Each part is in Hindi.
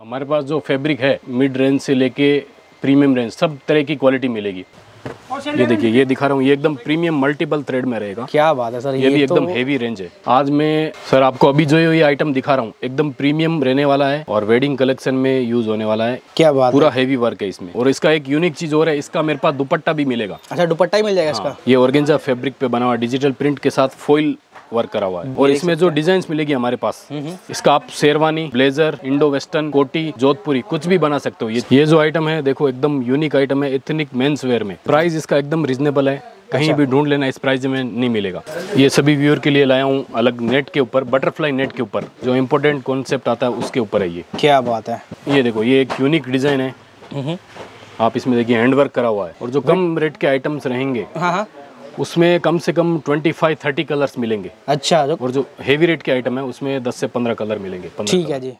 हमारे पास जो फैब्रिक है मिड रेंज से लेके प्रीमियम रेंज सब तरह की क्वालिटी मिलेगी। ये देखिए ये दिखा रहा हूँ ये एकदम प्रीमियम मल्टीपल थ्रेड में रहेगा। क्या बात है सर ये ये भी तो एकदम हेवी रेंज है। आज मैं सर आपको अभी जो ये आइटम दिखा रहा हूँ एकदम प्रीमियम रहने वाला है और वेडिंग कलेक्शन में यूज़ होने वाला है। क्या बात है। पूरा हेवी वर्क है इसमें। और इसका एक यूनिक चीज़ और है इसका मेरे पास दुपट्टा भी मिलेगा। अच्छा दुपट्टा ही मिल जाएगा इसका? हाँ, ये ऑर्गेंजा फेब्रिक पे बना हुआ डिजिटल प्रिंट के साथ फॉइल वर्क करा हुआ है। और इसमें जो डिज़ाइन मिलेगी हमारे पास इसका आप शेरवानी ब्लेजर इंडो वेस्टर्न कोटी जोधपुरी कुछ भी बना सकते हो। ये ये जो आइटम है देखो एकदम यूनिक आइटम है इथनिक मेन्स वेयर में। प्राइस इसका एकदम रिजनेबल है। कहीं भी ढूंढ लेना इस प्राइस में नहीं मिलेगा। ये सभी व्यूअर के लिए लाया हूँ अलग नेट के ऊपर बटरफ्लाई नेट के ऊपर। जो इम्पोर्टेंट कॉन्सेप्ट आता है उसके ऊपर है ये। क्या बात है। ये देखो ये एक यूनिक डिज़ाइन है। हम्म। आप इसमें देखिए हैंडवर्क करा हुआ है। और जो कम रेट के आइटम्स रहेंगे हाँ हाँ। उसमें कम से कम 25 30 कलर्स मिलेंगे। अच्छा जो और जो हेवी रेट के आइटम है उसमें 10 से 15 कलर मिलेंगे ठीक है जी।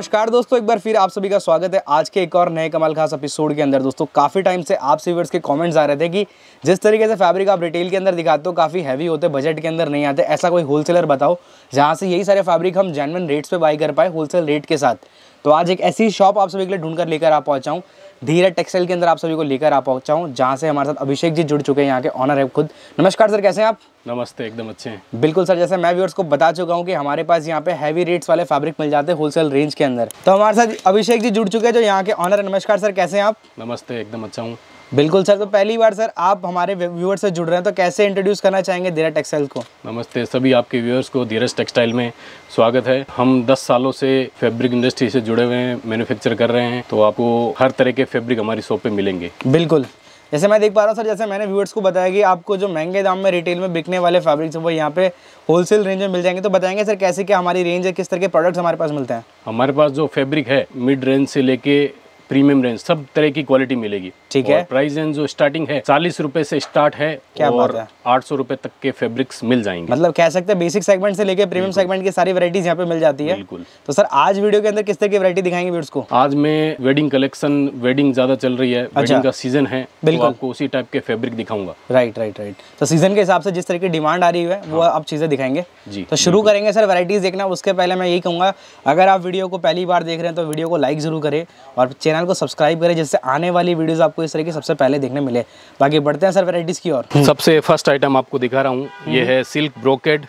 नमस्कार दोस्तों, एक बार फिर आप सभी का स्वागत है। आज के एक और नए कमाल खास एपिसोड के अंदर। दोस्तों, काफ़ी टाइम से आप सीवर्स के कमेंट्स आ रहे थे कि जिस तरीके से फैब्रिक आप रिटेल के अंदर दिखाते हो, काफ़ी हैवी होते बजट के अंदर नहीं आते। ऐसा कोई होलसेलर बताओ, जहाँ से यही सारे फैब्रिक हम जेनवन रेट्स पर बाई कर पाए होलसेल रेट के साथ। तो आज एक ऐसी शॉप आप सभी के लिए ढूंढ कर लेकर आप पहुँचा हूँ। धीरज टेक्सटाइल के अंदर आप सभी को लेकर आ पहुँचा हूँ जहाँ से हमारे साथ अभिषेक जी जुड़ चुके हैं यहाँ के ऑनर है खुद। नमस्कार सर कैसे हैं आप? नमस्ते एकदम अच्छे हैं। बिल्कुल सर जैसे मैं व्यूअर्स को बता चुका हूँ कि हमारे पास यहाँ पे हैवी रेट्स वाले फैब्रिक मिल जाते हैं होलसेल रेंज के अंदर। तो हमारे साथ अभिषेक जी जुड़ चुके हैं जो यहाँ के ऑनर है। नमस्कार सर कैसे हैं आप? नमस्ते एकदम अच्छा हूँ। बिल्कुल सर तो पहली बार सर आप हमारे व्यूअर से जुड़ रहे हैं तो कैसे इंट्रोड्यूस करना चाहेंगे धीरा टेक्सटाइल को? नमस्ते सभी आपके व्यूअर्स को धीरज टेक्सटाइल में स्वागत है। हम 10 सालों से फैब्रिक इंडस्ट्री से जुड़े हुए हैं मैन्युफैक्चर कर रहे हैं तो आपको हर तरह के फैब्रिक हमारी शॉप पे मिलेंगे। बिल्कुल। जैसे मैं देख पा रहा हूँ सर जैसे मैंने व्यूअर्स को बताया कि आपको जो महँगे दाम में रिटेल में बिकने वाले फैब्रिक्स हैं वो यहाँ पे होलसेल रेंज में मिल जाएँगे। तो बताएँगे सर कैसे क्या हमारी रेंज है किस तरह के प्रोडक्ट्स हमारे पास मिलते हैं? हमारे पास जो फैब्रिक है मिड रेंज से लेके प्रीमियम रेंज सब तरह की क्वालिटी मिलेगी। ठीक है। प्राइस रेंज जो स्टार्टिंग है चालीस रूपए से स्टार्ट है क्या और आठ सौ रुपए तक के फैब्रिक्स मिल जाएँगे। मतलब कह सकते हैं बेसिक सेगमेंट से लेके प्रीमियम सेगमेंट की सारी वैरायटीज यहाँ पे मिल जाती है। बिल्कुल। तो सर आज वीडियो के अंदर किस तरह की वैरायटी दिखाएँगे व्यूअर्स को? आज मैं वेडिंग कलेक्शन वेडिंग ज़्यादा चल रही है वेडिंग का सीज़न है तो बिल्कुल। आपको उसी टाइप के फेब्रिक दिखाऊँगा। राइट राइट राइट तो सीज़न के हिसाब से जिस तरह की डिमांड आ रही है वो आप चीज़ें दिखाएँगे। जी तो शुरू करेंगे सर वैरायटीज़ देखना उसके पहले मैं यही कहूँगा अगर आप वीडियो को पहली बार देख रहे हैं तो वीडियो को लाइक ज़रूर करें और चैनल को सब्सक्राइब करें जिससे आने वाली वीडियोज़ आपको इस तरह की सबसे पहले देखने मिले। बाकी बढ़ते हैं सर वैरायटीज़ की ओर। सबसे फ़र्स्ट आइटम आपको दिखा रहा हूँ ये है सिल्क ब्रोकेड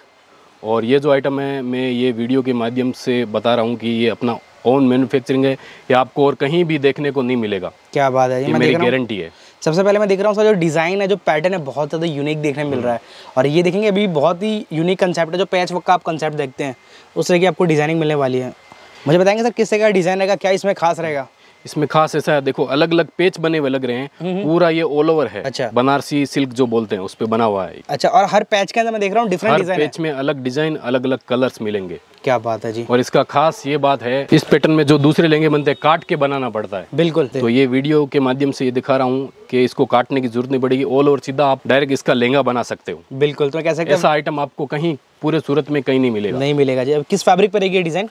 और ये जो आइटम है मैं ये वीडियो के माध्यम से बता रहा हूँ कि ये अपना ओन मैन्युफैक्चरिंग है ये आपको और कहीं भी देखने को नहीं मिलेगा। क्या बात है ये ये मेरी गारंटी है। सबसे पहले मैं देख रहा हूँ सर जो डिज़ाइन है जो पैटर्न है बहुत ज़्यादा यूनिक देखने मिल रहा है। और ये देखेंगे अभी बहुत ही यूनिक कंसेप्ट है जो पैच वर्क का आप कंसेप्ट देखते हैं उस तरह की आपको डिज़ाइनिंग मिलने वाली है। मुझे बताएँगे सर किस तरह का डिज़ाइन रहेगा क्या इसमें खास रहेगा? इसमें खास ऐसा है देखो अलग अलग पेच बने हुए लग रहे हैं। पूरा ये ऑल ओवर है। अच्छा। बनारसी सिल्क जो बोलते हैं उस पर बना हुआ है। अच्छा और हर पैच के अंदर मैं देख रहा हूँ डिफरेंट हर डिज़ाइन पेच में अलग डिज़ाइन अलग अलग कलर्स मिलेंगे। क्या बात है जी। और इसका खास ये बात है इस पैटर्न में जो दूसरे लहंगे बनते हैं काट के बनाना पड़ता है। बिल्कुल। तो ये वीडियो के माध्यम से ये दिखा रहा हूँ कि इसको काटने की ज़रूरत नहीं पड़ेगी। ऑल ओवर सीधा आप डायरेक्ट इसका लहंगा बना सकते हो। बिल्कुल तो कह सकते ऐसा आइटम आपको कहीं पूरे सूरत में कहीं नहीं मिलेगा। नहीं मिलेगा जी। अब किस फैब्रिक पर रहेगी ये डिज़ाइन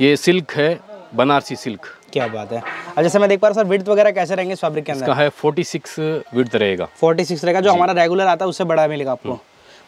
ये सिल्क है बनारसी सिल्क। क्या बात है। अब जैसे मैं देख पा रहा हूँ सर विड्थ वगैरह कैसे रहेंगे इस फैब्रिक के अंदर? इसका है 46 विड्थ रहेगा। 46 रहेगा जो हमारा रेगुलर आता है उससे बड़ा मिलेगा आपको?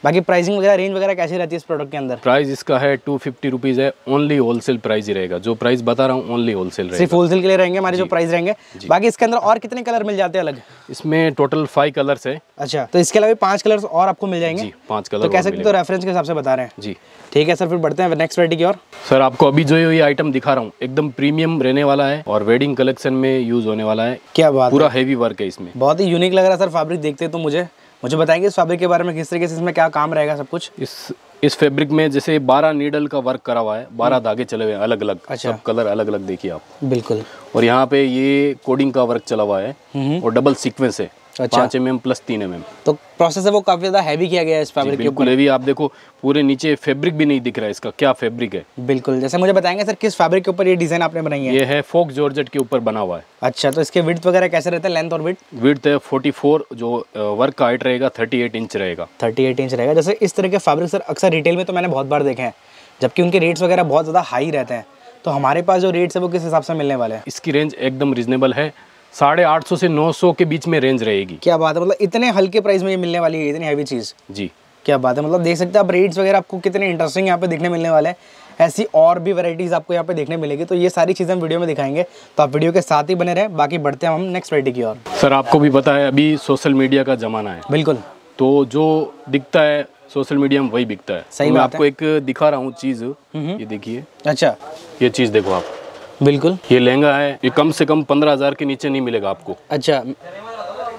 बाकी प्राइसिंग वगैरह रेंज वगैरह कैसी रहती है इस प्रोडक्ट के अंदर? प्राइस इसका है टू फिफ्टी रुपीज़ है ओनली होलसेल प्राइस ही रहेगा। जो प्राइस बता रहा हूँ ओनली होलसेल सिर्फ़ होलसेल के लिए रहेंगे हमारे जो प्राइस रहेंगे। बाकी इसके अंदर और कितने कलर मिल जाते हैं अलग? इसमें टोटल फाइव कलर्स है। अच्छा तो इसके अलावा पाँच कलर्स और आपको मिल जाएँगे? पाँच तो कलर कह सकते तो रेफरेंस के हिसाब से बता रहे हैं। जी। ठीक है सर फिर बढ़ते हैं नेक्स्ट वैरायटी की ओर। सर आपको अभी जो ये आइटम दिखा रहा हूँ एकदम प्रीमियम रहने वाला है और वेडिंग कलेक्शन में यूज़ होने वाला है। क्या बात है। पूरा हेवी वर्क है इसमें। बहुत ही यूनिक लग रहा है सर फैब्रिक देखते तो मुझे। मुझे बताएँगे इस फैब्रिक के बारे में किस तरीके से इसमें क्या काम रहेगा सब कुछ? इस इस फैब्रिक में जैसे 12 नीडल का वर्क करा हुआ है 12 धागे चले हुए हैं अलग अलग अच्छा। सब कलर अलग अलग देखिए आप। बिल्कुल। और यहाँ पे ये कोडिंग का वर्क चला हुआ है और डबल सीक्वेंस है। अच्छा। पाँच एम एम प्लस तीन एम एम तो प्रोसेस है वो काफ़ी ज़्यादा हैवी किया गया है इस फैब्रिक के बिल्कुल हेवी आप देखो पूरे नीचे फैब्रिक भी नहीं दिख रहा है इसका क्या फैब्रिक है? बिल्कुल जैसे मुझे बताएँगे सर किस फैब्रिक के ऊपर ये डिज़ाइन आपने बनाई है? ये है फोक जॉर्जेट के ऊपर बना हुआ है। अच्छा तो इसके विड्थ वगैरह कैसे रहते हैं लेंथ और विड्थ विड्थ है 44 जो वर्क का हाइट रहेगा 38 इंच रहेगा। 38 इंच रहेगा। जैसे इस तरह के फैब्रिक सर अक्सर रिटेल में तो मैंने बहुत बार देखे हैं जबकि उनके रेट्स वगैरह बहुत ज़्यादा हाई रहते हैं। तो हमारे पास जो रेट्स है वो किस हिसाब से मिलने वाले हैं? इसकी रेंज एकदम रिजनेबल है। साढ़े आठ सौ से नौ सौ के बीच में रेंज रहेगी। क्या बात है? मतलब इतने हल्के प्राइस में ये मिलने वाली है इतनी हैवी चीज़। जी। क्या बात है? मतलब देख सकते हैं आप रेट्स वगैरह आपको कितने इंटरेस्टिंग यहाँ पे देखने मिलने वाले हैं। ऐसी और भी वैरायटीज़ आपको यहाँ पे देखने मिलेगी। तो ये सारी चीज़ें हम वीडियो में दिखाएँगे। तो आप वीडियो के साथ ही बने रहें। बाकी बढ़ते हैं हम नेक्स्ट वैरायटी की ओर। सर आपको भी पता है अभी सोशल मीडिया का ज़माना है। बिल्कुल। तो जो दिखता है सोशल मीडिया में वही बिकता है। सही मैं आपको एक दिखा रहा हूँ चीज़। ये देखिए। अच्छा। ये चीज़ देखो आप। बिल्कुल। ये लहंगा है ये कम से कम पंद्रह हज़ार के नीचे नहीं मिलेगा आपको। अच्छा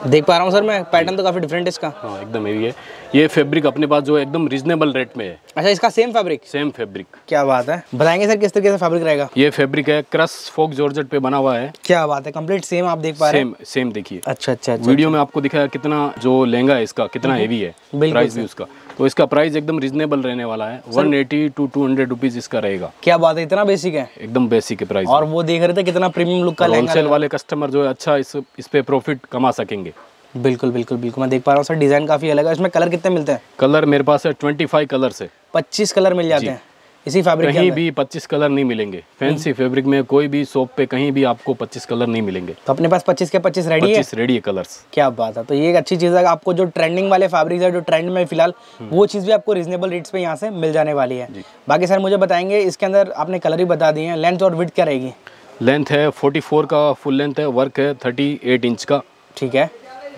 देख पा रहा हूँ सर मैं पैटर्न तो काफ़ी डिफरेंट है इसका। हाँ एकदम हेवी है ये फैब्रिक अपने पास जो है एकदम रिजनेबल रेट में है। अच्छा इसका सेम फैब्रिक सेम फैब्रिक क्या बात है। बताएँगे सर किस तरीके से फैब्रिक रहेगा? ये फैब्रिक है क्रस फोक जॉर्जेट पे बना हुआ है। क्या बात है कंप्लीट सेम आप देख पा रहे हैं। सेम सेम देखिए। अच्छा अच्छा अच्छा वीडियो में आपको दिखाया कितना जो लहंगा है इसका कितना हेवी है बिल्कुल प्राइस भी उसका। तो इसका प्राइस एकदम रीजनेबल रहने वाला है। 180 टू 200 रुपीज़ इसका रहेगा। क्या बात है इतना बेसिक है? एकदम बेसिक है प्राइस और वो देख रहे थे कितना प्रीमियम लुक का लहंगा होलसेल वाले कस्टमर जो है अच्छा इस इस पे प्रॉफिट कमा सकेंगे। बिल्कुल बिल्कुल बिल्कुल। मैं देख पा रहा हूँ सर डिज़ाइन काफ़ी अलग है। इसमें कलर कितने मिलते हैं? कलर मेरे पास है ट्वेंटी फाइव कलर से पच्चीस कलर मिल जाते हैं। इसी फैब्रिक कहीं भी 25 कलर नहीं मिलेंगे। फैंसी फैब्रिक में कोई भी शॉप पे कहीं भी आपको 25 कलर नहीं मिलेंगे। तो अपने पास पच्चीस के पच्चीस रेडी है? 25 रेडी है कलर्स क्या बात है। तो ये एक अच्छी चीज़ है आपको जो ट्रेंडिंग वाले फैब्रिक है जो ट्रेंड में फ़िलहाल वो चीज़ भी आपको रीजनेबल रेट्स पे यहाँ से मिल जाने वाली है। बाकी सर मुझे बताएँगे इसके अंदर आपने कलर ही बता दिए हैं। लेंथ और विथ क्या रहेगी? लेंथ है 44 का फुल लेंथ है वर्क है 38 इंच का। ठीक है।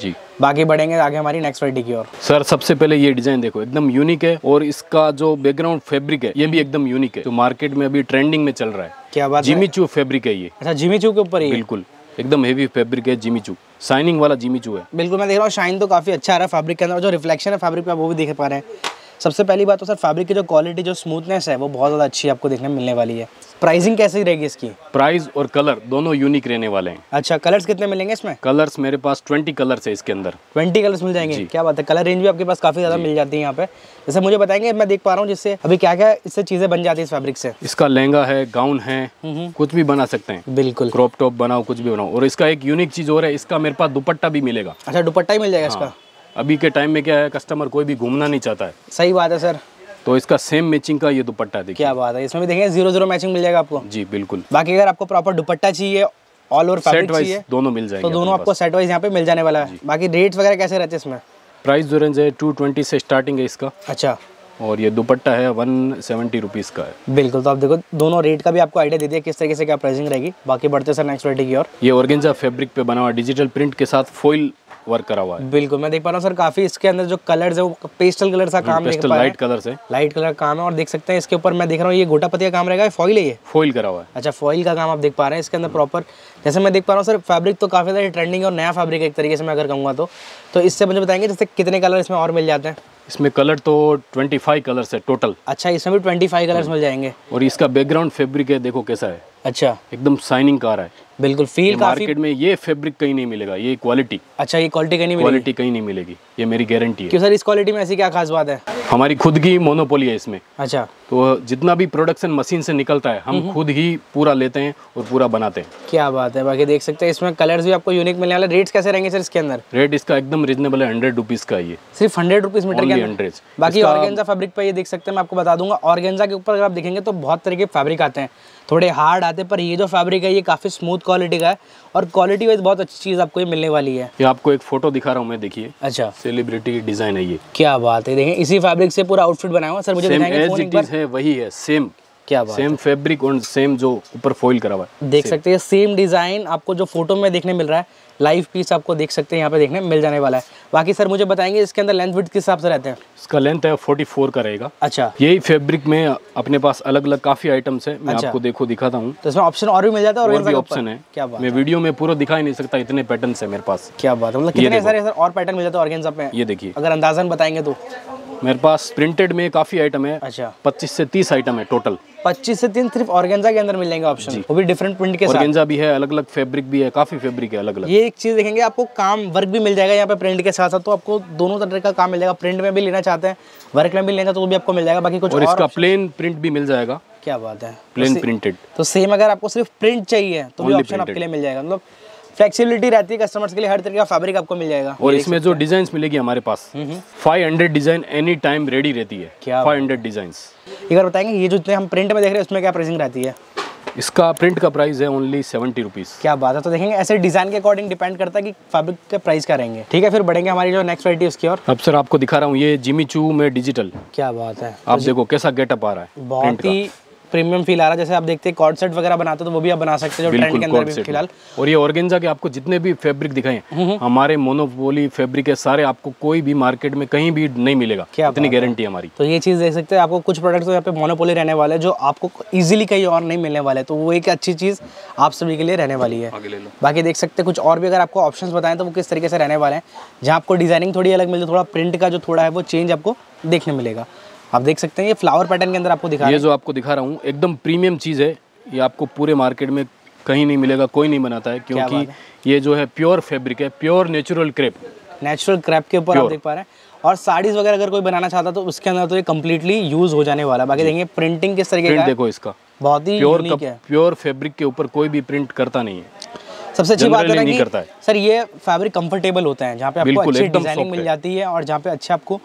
जी। बाकी बढ़ेंगे आगे हमारी नेक्स्ट वैरायटी की ओर। सर सबसे पहले ये डिज़ाइन देखो एकदम यूनिक है और इसका जो बैकग्राउंड फैब्रिक है ये भी एकदम यूनिक है। तो मार्केट में अभी ट्रेंडिंग में चल रहा है। क्या बात जिमी चू फैब्रिक है ये। अच्छा जिमी चू के ऊपर ही बिल्कुल। एकदम हेवी फैब्रिक है जिमी चू शाइनिंग वाला जिमी चू है। बिल्कुल मैं देख रहा हूँ शाइन तो काफ़ी अच्छा आ रहा है फैब्रिक के अंदर जो रिफ्लेक्शन है फैब्रिक पे वो भी देख पा रहे हैं। सबसे पहली बात तो सर फैब्रिक की जो क्वालिटी जो स्मूथनेस है वो बहुत ज़्यादा अच्छी आपको देखने मिलने वाली है। प्राइसिंग कैसी रहेगी इसकी? प्राइस और कलर दोनों यूनिक रहने वाले हैं। अच्छा कलर्स कितने मिलेंगे इसमें? कलर्स मेरे पास 20 कलर्स है इसके अंदर। ट्वेंटी कलर्स मिल जाएँगे। क्या बात है कलर रेंज भी आपके पास काफ़ी ज़्यादा मिल जाती है यहाँ पे। जैसे मुझे बताएँगे मैं देख पा रहा हूँ जिससे अभी क्या क्या इससे चीज़ें बन जाती है इस फैब्रिक से। इसका लहंगा है गाउन है कुछ भी बना सकते हैं। बिल्कुल। क्रॉप टॉप बनाओ कुछ भी बनाओ। और इसका एक यूनिक चीज़ और है इसका मेरे पास दुपट्टा भी मिलेगा। अच्छा दुपट्टा ही मिल जाएगा इसका? अभी के टाइम में क्या है कस्टमर कोई भी घूमना नहीं चाहता है। सही बात है सर तो इसका सेम मैचिंग का ये दुपट्टा देखिए। क्या बात है इसमें भी देखेंगे ज़ीरो ज़ीरो मैचिंग मिल जाएगा आपको। जी बिल्कुल। बाकी अगर आपको प्रॉपर दुपट्टा चाहिए ऑल ओवर सेट वाइज दोनों मिल जाएँगे तो दोनों आपको सेट वाइज यहाँ पे मिल जाने वाला है। बाकी रेट्स वगैरह कैसे रहते हैं इसमें? प्राइस जो रेंज है टू ट्वेंटी से स्टार्टिंग है इसका। अच्छा। और ये दुपट्टा है वन सेवेंटी रुपीज़ का है। बिल्कुल तो आप देखो दोनों रेट का भी आपको आइडिया दे दिया किस तरीके से क्या प्राइसिंग रहेगी। बाकी बढ़ते सर नेक्स्ट वैरायटी की और ये ऑर्गेंजा फैब्रिक पे बना हुआ डिजिटल प्रिंट के साथ फॉइल वर्क करा हुआ है। बिल्कुल मैं देख पा रहा हूँ सर काफ़ी इसके अंदर जो कलर है वो पेस्टल कलर का काम पेस्टल लाइट कलर से लाइट कलर का काम है और देख सकते हैं इसके ऊपर मैं देख रहा हूँ ये गोटा पतिया काम रहेगा फॉइल है ये? फॉइल करा हुआ है। अच्छा फॉइल का काम आप देख पा रहे हैं इसके अंदर प्रॉपर जैसे मैं देख पा रहा हूँ सर फैब्रिक तो काफ़ी ज़्यादा ट्रेंडिंग और नया फैब्रिक है एक तरीके से मैं अगर कहूँगा तो। तो इससे मुझे बताएँगे जैसे कितने कलर इसमें और मिल जाते हैं? इसमें कलर तो 25 कलर्स है टोटल। अच्छा इसमें भी ट्वेंटी फाइव कलर्स मिल जाएँगे। और इसका बैकग्राउंड फैब्रिक है देखो कैसा है। अच्छा। एकदम शाइनिंग कार है। बिल्कुल फील काफ़ी मार्केट में ये फैब्रिक कहीं नहीं मिलेगा ये क्वालिटी अच्छा ये क्वालिटी कहीं नहीं मिलेगी? क्वालिटी कहीं नहीं मिलेगी ये मेरी गारंटी है। क्यों सर इस क्वालिटी में ऐसी क्या खास बात है? हमारी खुद की मोनोपोली है इसमें। अच्छा। तो जितना भी प्रोडक्शन मशीन से निकलता है हम खुद ही पूरा लेते हैं और पूरा बनाते हैं। क्या बात है बाकी देख सकते हैं इसमें कलर्स भी आपको यूनिक मिलने वाले। रेट्स कैसे रहेंगे सर इसके अंदर? रेट इसका एकदम रिजनेबल है हंड्रेड रुपीज़ का ये। सिर्फ़ हंड्रेड रुपीज़ मीटर के हंड्रेड बाकी ऑर्गेंजा फैब्रिक पे ये देख सकते हैं मैं आपको बता दूँगा। ऑर्गेंजा के ऊपर अगर आप देखेंगे तो बहुत तरह के फैब्रिक आते हैं। थोड़े हार्ड आते हैं पर ये जो फैब्रिक है ये काफ़ी स्मूथ क्वालिटी का है और क्वालिटी वाइज बहुत अच्छी चीज़ आपको ये मिलने वाली है। ये आपको एक फ़ोटो दिखा रहा हूँ मैं देखिए। अच्छा। सेलिब्रिटी डिज़ाइन है ये। क्या बात है देखें इसी फैब्रिक से पूरा आउटफिट बनाया हुआ सर मुझे सेम फ़ोन एक बार। है वही है सेम क्या बात सेम फैब्रिक और सेम जो ऊपर फॉइल करा हुआ है। देख सकते हैं सेम डिज़ाइन आपको जो फ़ोटो में देखने मिल रहा है लाइव पीस आपको देख सकते हैं यहाँ पे देखने मिल जाने वाला है। बाकी सर मुझे बताएँगे इसके अंदर लेंथ विड्थ किस हिसाब से रहते हैं? इसका लेंथ है 44 का रहेगा। अच्छा। यही फैब्रिक में अपने पास अलग अलग काफ़ी आइटम्स है मैं अच्छा। आपको देखो दिखाता हूँ। तो इसमें ऑप्शन और भी मिल जाता है और भी ऑप्शन है। क्या बात मैं वीडियो में पूरा दिखा ही नहीं सकता इतने पैटर्न है मेरे पास। क्या बात है मतलब कितने सारे सर और पैटर्न मिल जाते हैं ऑर्गेन्जा पे ये देखिए। अगर अंदाजन बताएँगे तो। मेरे पास प्रिंटेड में काफ़ी आइटम है। अच्छा। 25 से 30 आइटम है टोटल 25 से तीन सिर्फ़ ऑर्गेन्जा के अंदर मिल जाएँगे ऑप्शन वो भी डिफरेंट प्रिंट के और साथ। गेंजा भी है अलग अलग फैब्रिक भी है काफ़ी फैब्रिक है अलग अलग ये एक चीज़ देखेंगे आपको काम वर्क भी मिल जाएगा यहाँ पे प्रिंट के साथ साथ तो आपको दोनों तरह का काम मिल जाएगा। प्रिंट में भी लेना चाहते हैं वर्क में भी लेना तो भी आपको मिल जाएगा। बाकी कुछ और और, इसका प्लेन प्रिंट भी मिल जाएगा। क्या बात है। प्लेन प्रिंटेड तो सेम अगर आपको सिर्फ़ प्रिंट चाहिए तो भी ऑप्शन आपके लिए मिल जाएगा। मतलब फ्लेक्सिबिलिटी रहती है कस्टमर्स के लिए हर तरीके का फैब्रिक आपको मिल जाएगा। और इसमें जो डिज़ाइन मिलेगी हमारे पास 500 डिज़ाइन एनी टाइम रेडी रहती है। क्या 500 डिज़ाइन एक बार बताएँगे ये जो हम प्रिंट में देख रहे हैं उसमें क्या प्राइसिंग रहती है? इसका प्रिंट का प्राइस है ओनली सेवेंटी रुपीज़ क्या बात है तो देखेंगे ऐसे डिज़ाइन के अकॉर्डिंग डिपेंड करता है कि फैब्रिक के प्राइस क्या रहेंगे। ठीक है फिर बढ़ेंगे हमारी जो नेक्स्ट वैरायटी उसकी और अब सर आपको दिखा रहा हूँ ये जिमी चू में डिजिटल क्या बात है। आप देखो कैसा गेटअप आ रहा है बहुत ही प्रीमियम फील आ रहा है। जैसे आप देखते हैं कॉर्ड सेट वगैरह बनाते हो तो वो भी आप बना सकते हो जो ट्रेंड के अंदर भी फ़िलहाल। और ये ऑर्गेंजा के आपको जितने भी फैब्रिक दिखाए हमारे मोनोपोली फैब्रिक है सारे आपको कोई भी मार्केट में कहीं भी नहीं मिलेगा। क्या इतनी गारंटी हमारी। तो ये चीज़ देख सकते हैं आपको कुछ प्रोडक्ट्स तो यहाँ पे मोनोपोली रहने वाले हैं जो आपको इजीली कहीं और नहीं मिलने वाले तो वो एक अच्छी चीज़ आप सभी के लिए रहने वाली है। बाकी देख सकते हैं कुछ और भी अगर आपको ऑप्शन बताएँ तो वो किस तरीके से रहने वाले हैं जहाँ आपको डिज़ाइनिंग थोड़ी अलग मिलती है थोड़ा प्रिंट का जो थोड़ा है वो चेंज आपको देखने मिलेगा। आप देख सकते हैं ये फ्लावर पैटर्न के अंदर आपको दिखा ये जो आपको दिखा रहा हूँ एकदम प्रीमियम चीज़ है। ये आपको पूरे मार्केट में कहीं नहीं मिलेगा कोई नहीं बनाता है क्योंकि ये जो है प्योर फैब्रिक है pure natural crepe natural crepe के ऊपर आप देख पा रहे हैं। और साड़ीज वगैरह अगर कोई बनाना चाहता तो उसके अंदर तो ये कम्प्लीटली यूज़ हो जाने वाला बाकी देखेंगे प्रिंटिंग किस तरीके का देखो इसका। बहुत ही प्योर है। प्योर फैब्रिक के ऊपर कोई भी प्रिंट करता नहीं है। सबसे अच्छी बात है नहीं कि करता है। सर ये फैब्रिक कंफर्टेबल होता है जहाँ पे आपको अच्छी डिज़ाइनिंग मिल जाती है और जहाँ पे अच्छा आपको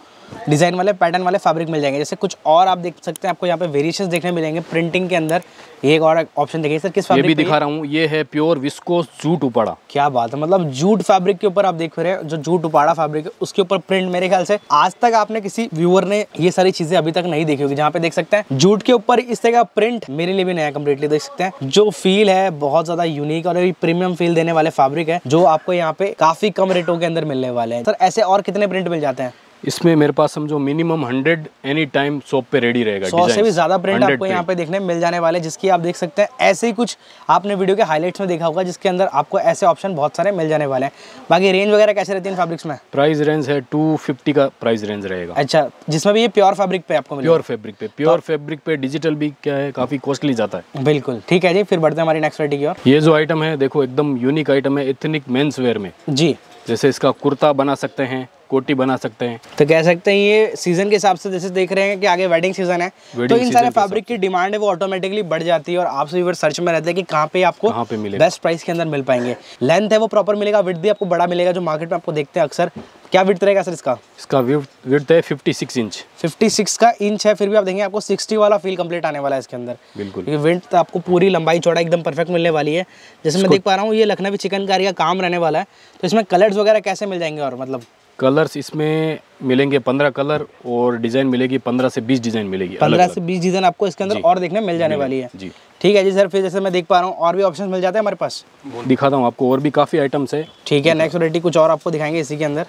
डिज़ाइन वाले पैटर्न वाले फैब्रिक मिल जाएँगे। जैसे कुछ और आप देख सकते हैं आपको यहाँ पे वेरिएशंस देखने मिलेंगे। प्रिंटिंग के अंदर एक और ऑप्शन देखिए सर किस ये भी दिखा रहा हूँ। ये है प्योर विस्कोस जूट उपाड़ा। क्या बात है मतलब जूट फैब्रिक के ऊपर आप देख रहे हैं जो जूट उपाड़ा फैब्रिक है उसके ऊपर प्रिंट मेरे ख्याल से। आज तक आपने किसी व्यूअर ने ये सारी चीज़ें अभी तक नहीं देखी होगी। जहाँ पे देख सकते हैं जूट के ऊपर इस तरह का प्रिंट मेरे लिए भी नया कम्प्लीटली देख सकते हैं। जो फील है बहुत ज़्यादा यूनिक और प्रीमियम फील देने वाले फैब्रिक है जो आपको यहाँ पे काफ़ी कम रेटों के अंदर मिलने वाले हैं। सर ऐसे और कितने प्रिंट मिल जाते हैं? इसमें मेरे पास समझो minimum hundred any time shop पे रेडी रहेगा सौ से भी ज़्यादा प्रिंट आपको यहाँ पे देखने मिल जाने वाले जिसकी आप देख सकते हैं। ऐसे ही कुछ आपने वीडियो के हाइलाइट्स में देखा होगा जिसके अंदर आपको ऐसे ऑप्शन बहुत सारे मिल जाने वाले हैं। बाकी रेंज वगैरह कैसे रहती है फैब्रिक्स में? प्राइस रेंज है 250 का प्राइस रेंज रहेगा। अच्छा जिसमें भी ये प्योर फैब्रिक पे आपको प्योर फैब्रिक पे प्योर फैब्रिक पे डिजिटल भी क्या है काफ़ी कॉस्टली जाता है। बिल्कुल ठीक है जी फिर बढ़ते हैं हमारी नेक्स्ट वैरायटी की ओर। ये जो आइटम है देखो एकदम यूनिक आइटम है इथनिक मेंस वेयर में। जी। जैसे इसका कुर्ता बना सकते हैं कोटी बना सकते हैं। तो कह सकते हैं ये सीज़न के हिसाब से जैसे देख रहे हैं कि आगे वेडिंग सीज़न है वेडिंग तो इन सारे फैब्रिक की डिमांड है वो ऑटोमेटिकली बढ़ जाती है और आप सभी सर्च में रहते हैं कि कहाँ पे आपको कहाँ पे मिले बेस्ट प्राइस के अंदर मिल पाएँगे। लेंथ है वो प्रॉपर मिलेगा विद भी आपको बड़ा मिलेगा जो मार्केट में आपको देखते हैं अक्सर। क्या विड्थ रहेगा सर इसका? इसका विड्थ है 56 इंच 56 का इंच है फिर भी आप देखेंगे आपको 60 वाला फील कंप्लीट आने वाला है इसके अंदर। बिल्कुल। ये विंट तो आपको पूरी लंबाई चौड़ा एकदम परफेक्ट मिलने वाली है। जैसे मैं देख पा रहा हूँ ये लखनवी चिकनकारी का काम रहने वाला है। तो इसमें कलर्स वगैरह कैसे मिल जाएँगे और मतलब? कलर्स इसमें मिलेंगे 15 कलर और डिज़ाइन मिलेगी 15 से 20 डिज़ाइन मिलेगी पंद्रह से बीस डिज़ाइन आपको इसके अंदर और देखने मिल जाने वाली है। जी। ठीक है जी सर फिर जैसे मैं देख पा रहा हूँ और भी ऑप्शन मिल जाते हैं हमारे पास। दिखाता हूँ आपको और भी काफ़ी आइटम्स है। ठीक है नेक्स्ट वैरायटी कुछ और आपको दिखाएँगे इसी के अंदर।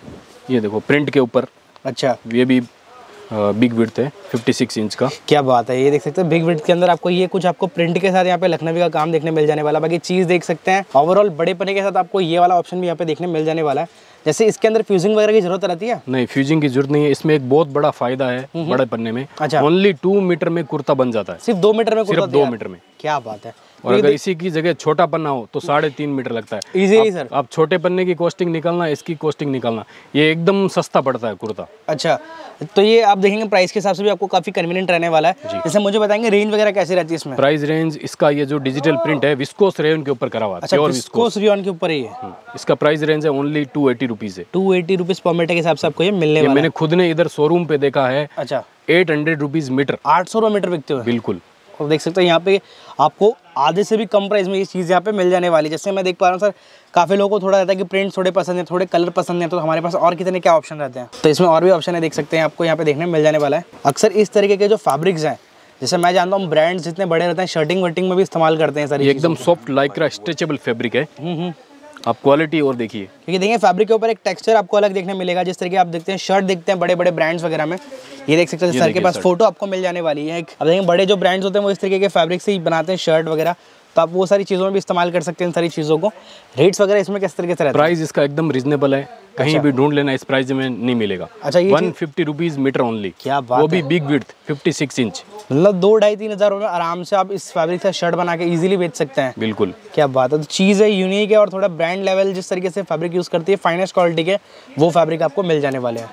ये देखो प्रिंट के ऊपर। अच्छा। ये भी बिग विड्थ है 56 इंच का। क्या बात है ये देख सकते हैं बिग विड के अंदर आपको ये कुछ आपको प्रिंट के साथ यहाँ पे लखनवी का काम देखने मिल जाने वाला बाकी चीज़ देख सकते हैं ओवरऑल बड़े पने के साथ आपको ये वाला ऑप्शन भी यहाँ पे देखने मिल जाने वाला है। जैसे इसके अंदर फ्यूजिंग वगैरह की ज़रूरत रहती है? नहीं फ्यूजिंग की ज़रूरत नहीं है। इसमें एक बहुत बड़ा फ़ायदा है बड़े पन्ने में। अच्छा। ओनली टू मीटर में कुर्ता बन जाता है। सिर्फ़ दो मीटर में कुर्ता सिर्फ़ दो मीटर में। क्या बात है। और अगर इसी की जगह छोटा पन्ना हो तो साढ़े तीन मीटर लगता है। इजीली सर आप छोटे पन्ने की कॉस्टिंग निकालना इसकी कॉस्टिंग निकालना। ये एकदम सस्ता पड़ता है कुर्ता। अच्छा तो ये आप देखेंगे प्राइस के हिसाब से भी आपको काफ़ी कन्वीनियंट रहने वाला है। जैसे मुझे बताएँगे रेंज वगैरह कैसी रहती है इसमें? प्राइस रेंज इसका ये जो डिजिटल प्रिंट है विस्कोस रेयन के ऊपर करा हुआ अच्छा विस्कोस रियॉन के ऊपर ही है। इसका प्राइस रेंज है ओनली टू एटी रुपीज़ है। Two eighty rupees per metre के हिसाब से आपको ये मिलने मैंने खुद ने इधर शोरूम पे देखा है। है अच्छा। एट हंड्रेड रुपीज़ मीटर आठ सौ रुपये मीटर बिकते हुए। बिल्कुल। और देख सकते हैं यहाँ पे आपको आधे से भी कम प्राइस में ये चीज़ यहाँ पे मिल जाने वाली है। जैसे मैं देख पा रहा हूँ सर काफ़ी लोगों को थोड़ा रहता है कि प्रिंट थोड़े पसंद है थोड़े कलर पसंद है तो हमारे पास और कितने क्या ऑप्शन रहते हैं? तो इसमें और भी ऑप्शन है देख सकते हैं आपको यहाँ पे देखने मिल जाने वाला है। अक्सर इस तरीके के जो फैब्रिक्स हैं जैसे मैं जानता हूँ ब्रांड्स जितने बड़े रहते हैं शर्टिंग वर्टिंग में भी इस्तेमाल करते हैं सर एकदम सॉफ्ट लाइक स्ट्रेचेबल फेब्रिक है। आप क्वालिटी और देखिए। क्योंकि देखिए फैब्रिक के ऊपर एक टेक्सचर आपको अलग देखने मिलेगा। जिस तरीके आप देखते हैं शर्ट देखते हैं बड़े बड़े ब्रांड्स वगैरह में। ये देख सकते हैं सर के पास फ़ोटो आपको मिल जाने वाली है। एक अब देखिए बड़े जो ब्रांड्स होते हैं वो इस तरीके के फैब्रिक से ही बनाते हैं शर्ट वगैरह। तो आप वो सारी चीज़ों में भी इस्तेमाल कर सकते हैं इन सारी चीज़ों को। रेट्स वगैरह इसमें किस तरीके से रहते प्राइस इसका एकदम रिजनेबल है। कहीं भी ढूंढ लेना इस प्राइस में नहीं मिलेगा। अच्छा ये one fifty rupees metre only क्या बात वो भी big width fifty six inch मतलब दो ढाई तीन हज़ार रुपये आराम से आप इस फैब्रिक से शर्ट बना के इजीली बेच सकते हैं। बिल्कुल। क्या बात है। तो चीज़ है यूनिक है और थोड़ा ब्रांड लेवल जिस तरीके से फैब्रिक यूज़ करती है फाइनेस्ट क्वालिटी के वो फैब्रिक आपको मिल जाने वाले हैं।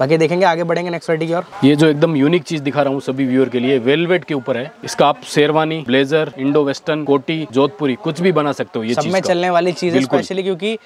बाकी देखेंगे आगे बढ़ेंगे नेक्स्ट वैरायटी की और ये जो एकदम यूनिक चीज़ दिखा रहा हूँ सभी व्यूअर के लिए वेलवेट के ऊपर है। इसका आप शेरवानी ब्लेजर इंडो वेस्टर्न कोटी जोधपुरी कुछ भी बना सकते हो ये सब चीज़ में चलने वाली चीज़ है स्पेशली क्योंकि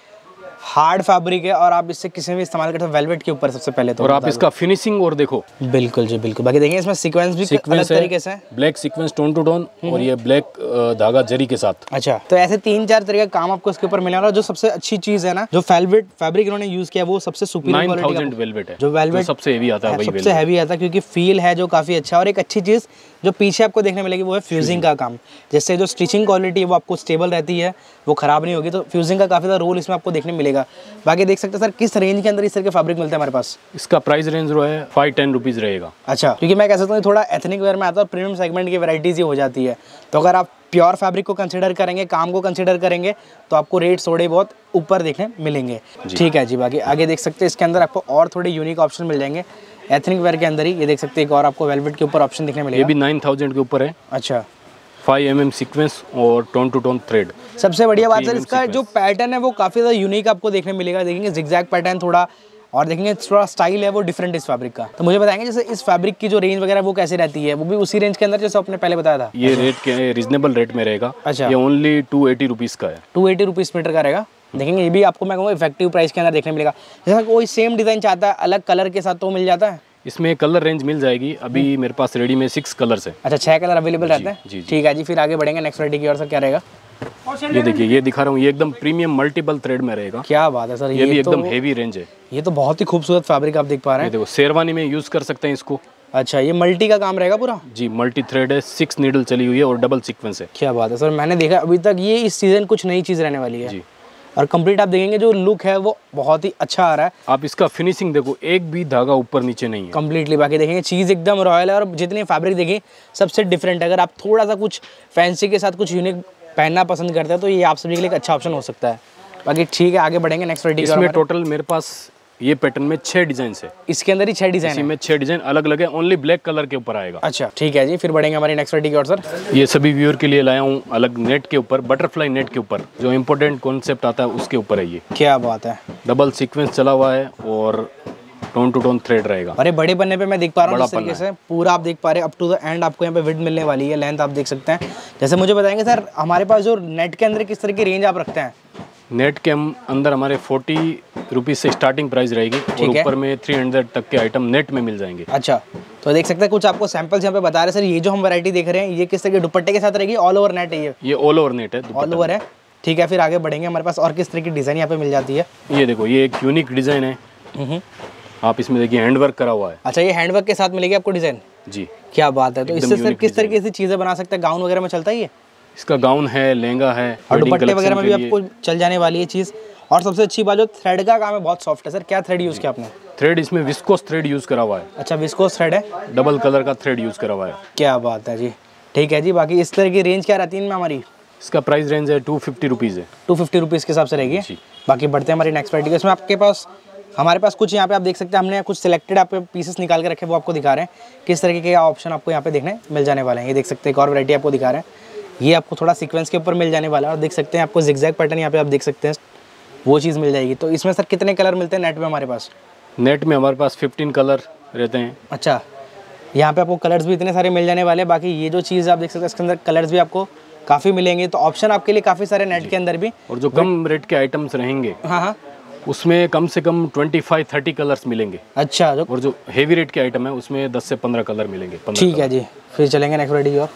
हार्ड फैब्रिक है और आप इससे किसी भी इस्तेमाल करते हो वेलवेट के ऊपर सबसे पहले तो और आप इसका फिनिशिंग और देखो। बिल्कुल जी बिल्कुल। बाकी देखेंगे इसमें सीक्वेंस भी अलग सीक्वेंस तरीके से black sequence tone to tone और ये ब्लैक धागा जरी के साथ। अच्छा तो ऐसे तीन चार तरीके का काम आपको इसके ऊपर मिलने वाला जो सबसे अच्छी चीज़ है ना जो फेलवेट फैब्रिक इन्होंने यूज़ किया वो सबसे सुपीरियर वेलवेट है। जो वेलवेट सबसे हेवी आता है सबसे हैवी आता है क्योंकि फील है जो काफ़ी अच्छा और एक अच्छी चीज़ जो पीछे आपको देखने मिलेगी वो है फ्यूजिंग का काम। जिससे जो स्टिचिंग क्वालिटी है वो आपको स्टेबल रहती है वो खराब नहीं होगी तो फ्यूजिंग का काफ़ी ज़्यादा रोल इसमें आपको देखने मिलेगा। बाकी देख सकते हैं सर किस रेंज के अंदर इस तरह के फैब्रिक मिलते हैं हमारे पास? इसका प्राइस रेंज जो है फाइव टेन रुपीज़ रहेगा। अच्छा क्योंकि मैं कह सकता हूँ थोड़ा एथनिक वेयर में आता है और प्रीमियम सेगमेंट की वैराइटीज़ ही हो जाती है। तो अगर आप प्योर फैब्रिक को कंसिडर करेंगे काम को कंसिडर करेंगे तो आपको रेट थोड़े बहुत ऊपर देखने मिलेंगे। ठीक है जी बाकी आगे देख सकते हैं इसके अंदर आपको और थोड़े यूनिक ऑप्शन मिल जाएँगे। एथनिक वेयर के अंदर ही ये देख सकते हैं एक और आपको वेलवेट के ऊपर ऑप्शन देखने ये भी नाइन थाउज़ेंड के ऊपर है। अच्छा। फाइव एम एम सिक्वेंस और टोन टू टोन थ्रेड सबसे बढ़िया बात सर इसका जो पैटर्न है वो काफ़ी ज़्यादा यूनिक आपको देखने मिलेगा। देखेंगे जिगजैग पैटर्न थोड़ा और देखेंगे थोड़ा स्टाइल है वो डिफरेंट इस फैब्रिक का। तो मुझे बताएँगे जैसे इस फैब्रिक की जो रेंज वगैरह वो कैसे रहती है? वो भी उसी रेंज के अंदर जैसे आपने पहले बताया था। ये रेट के रिजनेबल रेट में रहेगा। अच्छा। ये ओनली टू एटी रुपीज़ का है। टू एटी रुपीज़ मीटर का रहेगा। देखेंगे ये भी आपको मैं कहूँगा इफ़ेक्टिव प्राइस के अंदर देखने मिलेगा। जैसा कोई सेम डिज़ाइन चाहता है अलग कलर के साथ तो मिल जाता है? इसमें कलर रेंज मिल जाएगी। अभी मेरे पास रेडी में सिक्स कलर्स है। अच्छा छः कलर अवेलेबल रहते हैं? जी, जी। ठीक है जी फिर आगे बढ़ेंगे नेक्स्ट वैरायटी की और सर क्या रहेगा? ये देखिए ये दिखा रहा हूँ ये एकदम प्रीमियम मल्टीपल थ्रेड में रहेगा। क्या बात है सर ये ये भी तो एकदम हेवी रेंज है। ये तो बहुत ही खूबसूरत फैब्रिक आप देख पा रहे हैं। देखो शेरवानी में यूज़ कर सकते हैं इसको। अच्छा ये मल्टी का काम रहेगा पूरा? जी मल्टी थ्रेड है सिक्स नीडल चली हुई है और डबल सीक्वेंस है। क्या बात है सर मैंने देखा अभी तक ये इस सीज़न कुछ नई चीज़ रहने वाली है। जी। और कंप्लीट आप देखेंगे जो लुक है वो बहुत ही अच्छा आ रहा है। आप इसका फिनिशिंग देखो एक भी धागा ऊपर नीचे नहीं है। कंप्लीटली बाकी देखेंगे चीज़ एकदम रॉयल है और जितने फैब्रिक देखें सबसे डिफरेंट है। अगर आप थोड़ा सा कुछ फैंसी के साथ कुछ यूनिक पहनना पसंद करते हैं तो ये आप सभी के लिए एक अच्छा ऑप्शन हो सकता है। बाकी ठीक है आगे बढ़ेंगे नेक्स्ट इसमें टोटल मेरे पास ये पैटर्न में छह डिज़ाइन है। इसके अंदर ही छह डिज़ाइन में छह डिज़ाइन अलग अलग है ओनली ब्लैक कलर के ऊपर आएगा। अच्छा ठीक है जी फिर बढ़ेंगे हमारी नेक्स्ट की और सर ये सभी व्यूअर के लिए लाया हूँ अलग नेट के ऊपर बटरफ्लाई नेट के ऊपर। जो इम्पोर्टेंट कॉन्सेप्ट आता है उसके ऊपर है ये। क्या बात है। डबल सीक्वेंस चला हुआ है और टोन टू टोन थ्रेड रहेगा। अरे बड़े पन्ने पे मैं देख पा रहा हूँ से पूरा आप देख पा रहे हैं अप टू द एंड आपको यहाँ पे विड मिलने वाली है लेंथ आप देख सकते हैं। जैसे मुझे बताएँगे सर हमारे पास जो नेट के अंदर किस तरह की रेंज आप रखते हैं? नेट के हम अंदर हमारे फोर्टी रुपीज़ से स्टार्टिंग प्राइस रहेगी और ऊपर में थ्री हंड्रेड तक के आइटम नेट में मिल जाएँगे। अच्छा तो देख सकते हैं कुछ आपको सैंपल्स यहाँ पे बता रहे हैं। सर ये जो हम वैरायटी देख रहे हैं ये किस तरह के दुपट्टे के साथ रहेगी? ऑल ओवर नेट है ये। ये ऑल ओवर नेट है ऑल ओवर है। ठीक है फिर आगे बढ़ेंगे। हमारे पास और किस तरह की डिज़ाइन यहाँ पे मिल जाती है? ये देखो ये एक यूनिक डिज़ाइन है। हम्म। आप इसमें देखिए हैंडवर्क करा हुआ है। अच्छा ये हैंडवर्क के साथ मिलेगी आपको डिज़ाइन जी। क्या बात है। तो इससे सर किस तरीके से चीज़ें बना सकते हैं? गाउन वगैरह में चलता है ये? इसका गाउन है लहंगा है और दुपट्टे वगैरह में भी आपको चल जाने वाली है चीज़। और सबसे अच्छी बात जो थ्रेड का काम है बहुत सॉफ्ट है सर। क्या थ्रेड यूज़ किया आपने? थ्रेड इसमें विस्कोस थ्रेड यूज़ करा हुआ है। अच्छा विस्कोस थ्रेड है? डबल कलर का थ्रेड यूज़ करा हुआ है। क्या बात है जी। ठीक है जी बाकी इस तरह की रेंज क्या रहती है इनमें हमारी? इसका प्राइस रेंज है टू फिफ्टी रुपीज़ है। टू फिफ्टी रुपीज़ के हिसाब से रहेगी। बाकी बढ़ते हैं हमारी नेक्स्ट वैरायटी इसमें आपके पास हमारे पास कुछ यहाँ पे आप देख सकते हैं हमने कुछ सिलेक्टेड आप पीसेस निकाल के रखे वो आपको दिखा रहे हैं। किस तरीके के ऑप्शन आपको यहाँ पे देखने मिल जाने वाले हैं। ये देख सकते हैं एक और वैरायटी आपको दिखा रहे हैं। ये आपको थोड़ा सीक्वेंस के ऊपर मिल जाने वाला है और देख सकते हैं आपको जिगजैग पैटर्न यहाँ पे आप देख सकते हैं। वो चीज़ मिल जाएगी। तो इसमें सर कितने कलर मिलते हैं नेट में हमारे पास? नेट में हमारे पास फिफ्टीन कलर रहते हैं। अच्छा यहाँ पे आपको कलर्स भी इतने सारे मिल जाने वाले हैं। बाकी ये जो चीज़ आप देख सकते हैं इसके अंदर कलर्स भी आपको काफ़ी मिलेंगे। तो ऑप्शन आपके लिए काफ़ी सारे नेट के अंदर भी। और जो कम रेट के आइटम्स रहेंगे हाँ हाँ। उसमें कम से कम ट्वेंटी फाइव थर्टी कलर्स मिलेंगे। अच्छा जो और जो हेवी रेट के आइटम है उसमें दस से पंद्रह कलर मिलेंगे ठीक है जी। फिर चलेंगे नेक्स्ट और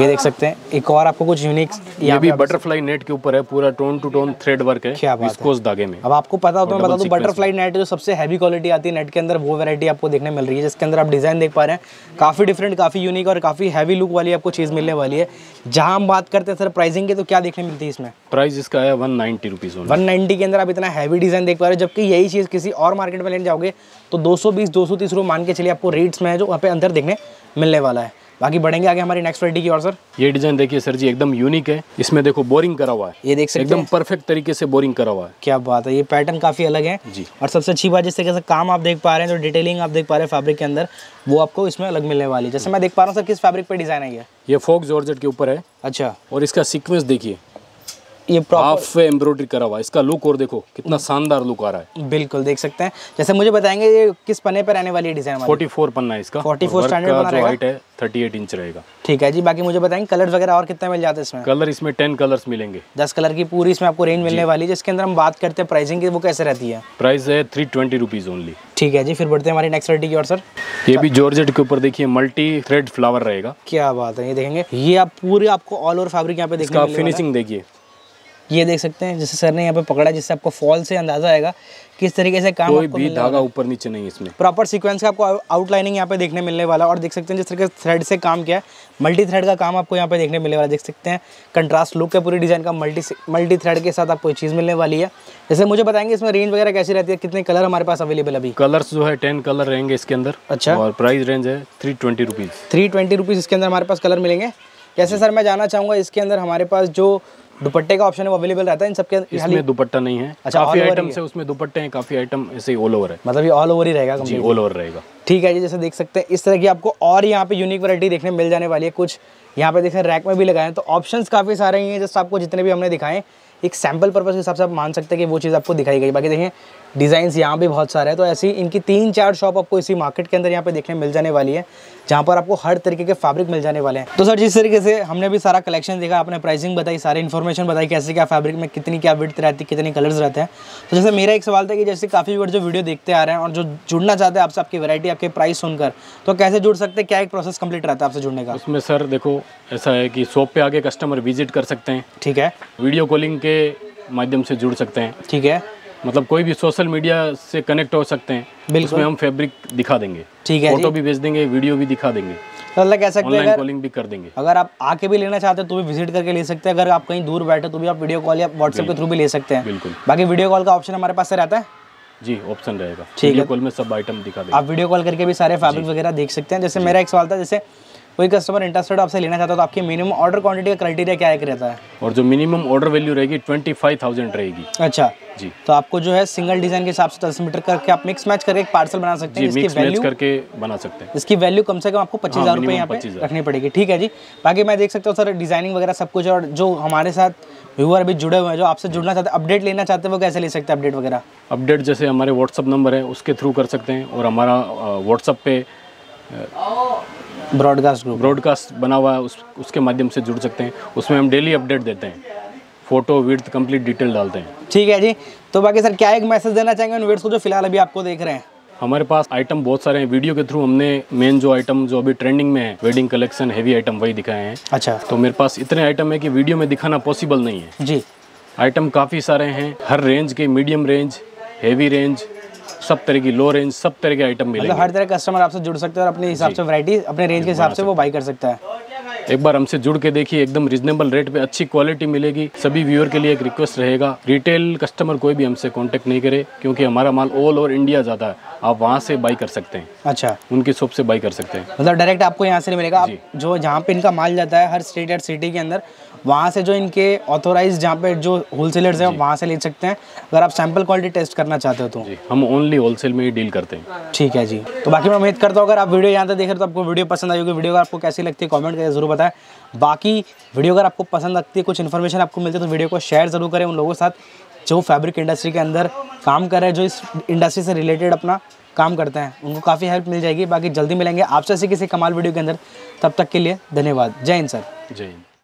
ये देख सकते हैं। एक और आपको कुछ यूनिक ये भी बटरफ्लाई नेट के ऊपर है पूरा tone to tone thread work है क्या बात है। विस्कोस धागे में। अब आपको पता हो तो मैं बता दूँ बटरफ्लाई नेट जो सबसे हैवी क्वालिटी आती है नेट के अंदर वो वैरायटी आपको देखने मिल रही है जिसके अंदर आप डिज़ाइन देख पा रहे हैं। काफ़ी डिफरेंट काफ़ी यूनिक और काफ़ी हैवी लुक वाली आपको चीज़ मिलने वाली है। जहाँ हम बात करते हैं सर प्राइसिंग की तो क्या देखने मिलती है इसमें? प्राइस इसका है one ninety rupees one ninety के अंदर आप इतना हैवी डिज़ाइन देख पा रहे हो जबकि यही चीज़ किसी और मार्केट में लेने जाओगे तो 220 230 रुपये मान के चलिए आपको रेट्स में है जो वहाँ पे अंदर देखने मिलने वाला है। बाकी बढ़ेंगे आगे हमारी नेक्स्ट वेरायटी की और सर ये डिज़ाइन देखिए सर जी एकदम यूनिक है। इसमें देखो बोरिंग करा हुआ है। ये देख सकते एकदम परफेक्ट तरीके से बोरिंग करा हुआ है। क्या बात है ये पैटर्न काफ़ी अलग है। जी। और सबसे अच्छी बात जिस तरीके से काम आप देख पा रहे हैं जो डिटेलिंग आप देख पा रहे हैं फैब्रिक के अंदर वो आपको इसमें अलग मिलने वाली है। जैसे मैं देख पा रहा हूँ सर किस फैब्रिक पे डिज़ाइन है ये? ये फोक जॉर्जेट के ऊपर है। अच्छा। और इसका सिक्वेंस देखिए। ये हाफ़ एम्ब्रॉयडरी करा हुआ है। इसका लुक और देखो कितना शानदार लुक आ रहा है। बिल्कुल देख सकते हैं। जैसे मुझे बताएँगे ये किस पन्ने पर रहने वाली डिज़ाइन वाली? 44 पन्ना है इसका। 44 और work standard का बना जो हाइट है 38 इंच रहेगा। ठीक है जी बाकी मुझे बताएँगे कलर वगैरह और कितने मिल जाते हैं इसमें? कलर इसमें 10 कलर्स मिलेंगे। दस कलर की पूरी इसमें आपको रेंज मिलने वाली है जिसके अंदर हम बात करते हैं प्राइसिंग की वो कैसे रहती है? प्राइस है थ्री ट्वेंटी रुपीज़ ओनली ठीक है जी फिर बढ़ते हैं हमारी नेक्स्ट वैरायटी की और सर ये भी जॉर्जेट के ऊपर देखिए मल्टी थ्रेड फ्लावर रहेगा। क्या बात है ये देखेंगे। ये आप पूरे आपको ऑल ओवर फैब्रिक यहाँ पे है। फिनिशिंग देखिए। ये देख सकते हैं जैसे सर ने यहाँ पे पकड़ा जिससे आपको फॉल से अंदाज़ा आएगा किस तरीके से काम कोई भी धागा ऊपर नीचे नहीं इसमें। प्रॉपर सीक्वेंस का आपको आउटलाइनिंग यहाँ पे देखने मिलने वाला और देख सकते हैं जिस तरीके से थ्रेड से काम किया है मल्टी थ्रेड का काम आपको यहाँ पे देखने मिलने वाला देख सकते हैं कंट्रास्ट लुक है पूरी डिज़ाइन का मल्टी मल्टी थ्रेड के साथ आपको चीज़ मिलने वाली है। जैसे मुझे बताएँगे इसमें रेंज वगैरह कैसी रहती है कितने कलर हमारे पास अवेलेबल अभी? कलर्स जो है टेन कलर रहेंगे इसके अंदर अच्छा। और प्राइस रेंज है three twenty rupees three twenty rupees इसके अंदर हमारे पास कलर मिलेंगे। जैसे सर मैं जानना चाहूँगा इसके अंदर हमारे पास जो दुपट्टे का ऑप्शन अवेलेबल रहता है इन सबके इसमें दुपट्टा नहीं है। अच्छा, काफ़ी आइटम से उसमें दुपट्टे हैं काफ़ी आइटम ऐसे ऑल ओवर है। मतलब ये ऑल ओवर ही रहेगा जी। ऑल ओवर रहेगा। ठीक है जी जैसे देख सकते हैं इस तरह की आपको और यहाँ पे यूनिक वैरायटी देखने मिल जाने वाली है। कुछ यहाँ पे देखें रैक में भी लगाए तो ऑप्शन काफ़ी सारे ही हैं जस्ट आपको जितने भी हमने दिखाए एक सैंपल पर्पज के हिसाब से आप मान सकते हैं कि वो चीज़ आपको दिखाई गई। बाकी देखें डिज़ाइंस यहाँ भी बहुत सारे हैं। तो ऐसी इनकी तीन चार शॉप आपको इसी मार्केट के अंदर यहाँ पे देखने मिल जाने वाली है जहाँ पर आपको हर तरीके के फैब्रिक मिल जाने वाले हैं। तो सर जिस तरीके से हमने भी सारा कलेक्शन देखा आपने प्राइसिंग बताई सारी इन्फॉर्मेशन बताई कैसे क्या फैब्रिक में कितनी क्या विड्थ रहती है कितनी कलर्स रहते हैं। तो जैसे मेरा एक सवाल था कि जैसे काफ़ी व्यूअर जो वीडियो देखते आ रहे हैं और जो जुड़ना चाहते हैं आपसे आपकी वैरायटी आपके प्राइस सुनकर तो कैसे जुड़ सकते हैं? क्या एक प्रोसेस कंप्लीट रहता है आपसे जुड़ने का? उसमें सर देखो ऐसा है कि शॉप पे आके कस्टमर विज़िट कर सकते हैं। ठीक है। वीडियो कॉलिंग के माध्यम से जुड़ सकते हैं। ठीक है। मतलब कोई भी सोशल मीडिया से कनेक्ट हो सकते हैं उसमें हम फैब्रिक दिखा देंगे। ठीक है फ़ोटो भी भेज देंगे वीडियो भी दिखा देंगे। तो मतलब कह सकते हैं कॉलिंग भी कर देंगे। अगर आप आके भी लेना चाहते हैं तो भी विज़िट करके ले सकते हैं अगर आप कहीं दूर बैठे तो भी आप वीडियो कॉल या व्हाट्सएप के थ्रू भी ले सकते हैं। बिल्कुल। बाकी वीडियो कॉल का ऑप्शन हमारे पास से रहता है? जी ऑप्शन रहेगा। ठीक है। कॉल में सब आइटम दिखा देंगे। आप वीडियो कॉल करके भी सारे फैब्रिक वगैरह देख सकते हैं। जैसे मेरा एक सवाल था जैसे कोई कस्टमर इंटरेस्टेड आपसे लेना चाहता है तो आपकी मिनिमम ऑर्डर क्वांटिटी का क्राइटेरिया क्या एक रहता है? और जो मिनिमम ऑर्डर वैल्यू रहेगी ट्वेंटी फाइव थाउज़ेंड रहेगी। अच्छा। जी। तो आपको जो है सिंगल डिज़ाइन के हिसाब से दस मीटर करके आप मिक्स मैच करके एक पार्सल बना सकते हैं इसकी मिक्स मैच वैल्यू करके बना सकते हैं। इसकी वैल्यू कम से कम आपको पच्चीस हज़ार रुपये यहाँ पे रखनी पड़ेगी ठीक है जी? बाकी मैं देख सकता हूँ सर डिज़ाइनिंग वगैरह सब कुछ और जो हमारे साथ व्यूअर अभी जुड़े हुए हैं जो आपसे जुड़ना चाहते हैं अपडेट लेना चाहते हैं वो कैसे ले सकते हैं अपडेट वगैरह? अपडेट जैसे हमारे व्हाट्सअप नंबर है उसके थ्रू कर सकते हैं और हमारा व्हाट्सअप पे ब्रॉडकास्ट ग्रुप ब्रॉडकास्ट बना हुआ है उस उसके माध्यम से जुड़ सकते हैं। उसमें हम डेली अपडेट देते हैं। फ़ोटो विड्थ कंप्लीट डिटेल डालते हैं। ठीक है जी। तो बाकी सर क्या एक मैसेज देना चाहेंगे उन व्यूअर्स को जो फ़िलहाल अभी आपको देख रहे हैं? हमारे पास आइटम बहुत सारे हैं। वीडियो के थ्रू हमने मेन जो आइटम जो अभी ट्रेंडिंग में है वेडिंग कलेक्शन हैवी आइटम वही दिखाए हैं। अच्छा। तो मेरे पास इतने आइटम है कि वीडियो में दिखाना पॉसिबल नहीं है। जी। आइटम काफ़ी सारे हैं। हर रेंज के मीडियम रेंज हैवी रेंज सब तरह की लो रेंज सब तरह के आइटम मिलेंगे। मतलब हर तरह कस्टमर आपसे जुड़ सकते हैं और अपने हिसाब से वैरायटी अपने रेंज के हिसाब से वो बाई कर सकता है। एक बार हमसे जुड़ के देखिए एकदम रिजनेबल रेट पे अच्छी क्वालिटी मिलेगी। सभी व्यूअर के लिए एक रिक्वेस्ट रहेगा। रिटेल कस्टमर कोई भी हमसे कॉन्टेक्ट नहीं करे क्योंकि हमारा माल ऑल ओवर इंडिया जाता है। आप वहाँ से बाई कर सकते हैं। अच्छा। उनकी शॉप से बाई कर सकते हैं। मतलब डायरेक्ट आपको यहाँ से नहीं मिलेगा। आप जो। जहाँ पे इनका माल जाता है हर स्टेट या सिटी के अंदर वहाँ से जो इनके ऑथोराइज जहाँ पे जो होलसेलर्स हैं वहाँ से ले सकते हैं। अगर आप सैंपल क्वालिटी टेस्ट करना चाहते हो तो। जी हम ओनली होलसेल में ही डील करते हैं। ठीक है जी। तो बाकी मैं उम्मीद करता हूँ अगर आप वीडियो यहाँ तक देख रहे हो तो आपको वीडियो पसंद आई होगी। वीडियो आपको कैसी लगती है कॉमेंट करके ज़रूर बताएँ बाकी वीडियो अगर आपको पसंद लगती है, कुछ इन्फॉर्मेशन आपको मिलती है तो वीडियो को शेयर ज़रूर करें उन लोगों के साथ जो फैब्रिक इंडस्ट्री के अंदर काम कर रहे हैं, जो इस इंडस्ट्री से रिलेटेड अपना काम करते हैं। उनको काफ़ी हेल्प मिल जाएगी। बाकी जल्दी मिलेंगे आपसे किसी कमाल वीडियो के अंदर। तब तक के लिए धन्यवाद। जय हिंद, सर। जय हिंद।